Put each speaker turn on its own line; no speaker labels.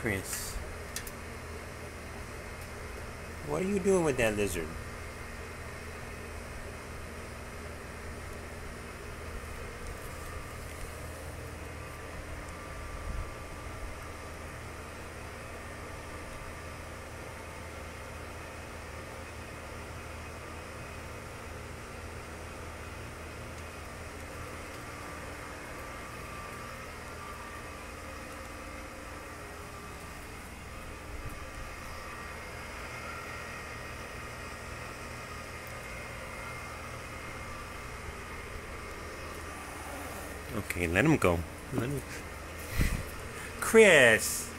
Chris. What are you doing with that lizard? Okay, let him go. Let him... Chris!